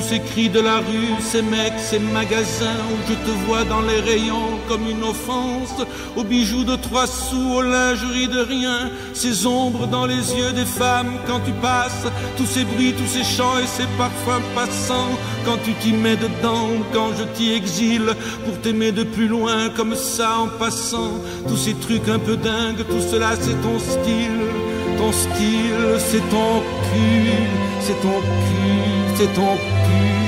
ces cris de la rue, ces mecs, ces magasins où je te vois dans les rayons comme une offense, aux bijoux de trois sous, aux lingeries de rien, ces ombres dans les yeux des femmes quand tu passes, tous ces bruits, tous ces chants et ces parfums passants, quand tu t'y mets dedans, quand je t'y exile, pour t'aimer de plus loin comme ça en passant, tous ces trucs un peu dingues, tout cela c'est ton style, ton style c'est ton cul, c'est ton cul, c'est ton cul,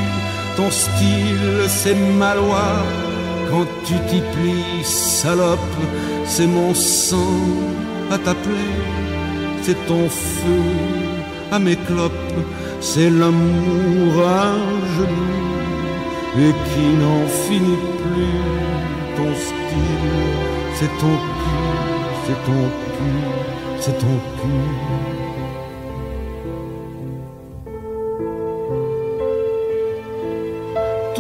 ton style c'est ma loi. Quand tu t'y plies, salope, c'est mon sang à ta plaie, c'est ton feu à mes clopes, c'est l'amour à genoux et qui n'en finit plus. Ton style, c'est ton cul, c'est ton cul, c'est ton cul.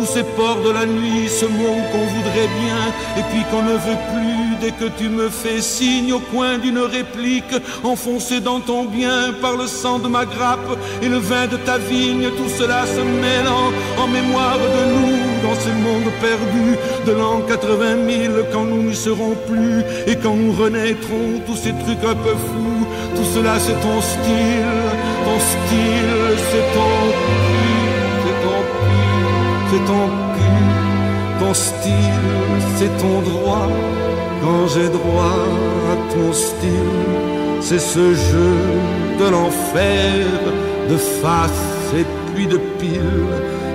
Ces ports de la nuit, ce monde qu'on voudrait bien, et puis qu'on ne veut plus dès que tu me fais signe au coin d'une réplique, enfoncé dans ton bien par le sang de ma grappe et le vin de ta vigne, tout cela se mêlant en mémoire de nous dans ce monde perdu de l'an 80 000 quand nous n'y serons plus et quand nous renaîtrons, tous ces trucs un peu fous, tout cela c'est ton style, ton style, c'est ton c'est ton cul, ton style, c'est ton droit. Quand j'ai droit à ton style, c'est ce jeu de l'enfer, de face et puis de pile.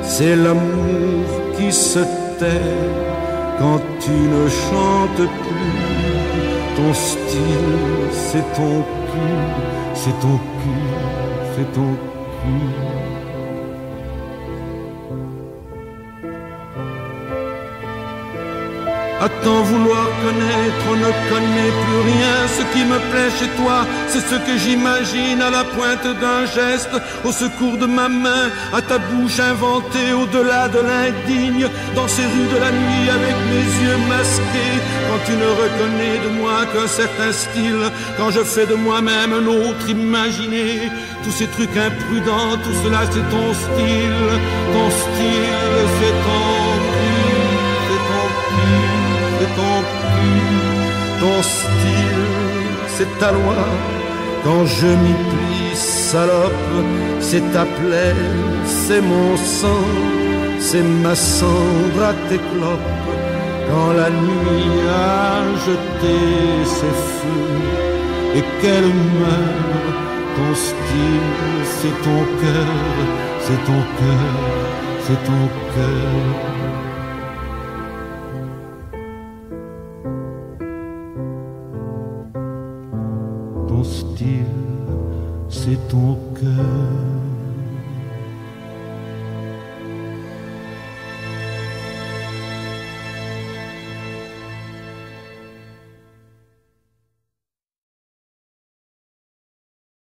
C'est l'amour qui se tait quand tu ne chantes plus. Ton style, c'est ton cul, c'est ton cul, c'est ton cul. À tant vouloir connaître, on ne connaît plus rien. Ce qui me plaît chez toi, c'est ce que j'imagine à la pointe d'un geste, au secours de ma main, à ta bouche inventée au-delà de l'indigne, dans ces rues de la nuit avec mes yeux masqués. Quand tu ne reconnais de moi qu'un certain style, quand je fais de moi-même un autre imaginé, tous ces trucs imprudents, tout cela c'est ton style, ton style c'est ton c'est ton ton style, c'est ta loi. Quand je m'y plie, salope, c'est ta plaie, c'est mon sang, c'est ma cendre à tes clopes. Quand la nuit a jeté ses feux et qu'elle meurt, ton style, c'est ton cœur, c'est ton cœur, c'est ton cœur. Ton style, c'est ton cœur.